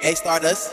Hey, Stardust.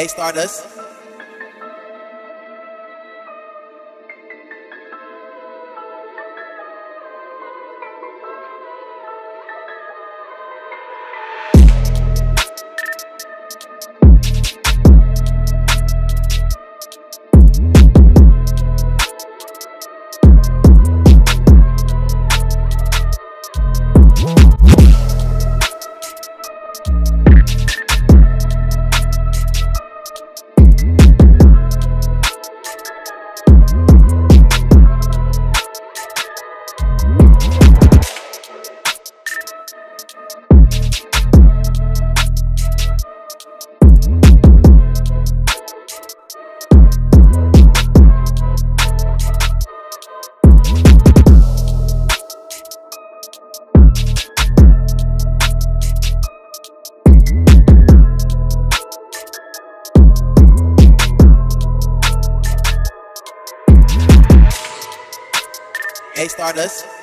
Hey, Stardust. Hey, Stardust.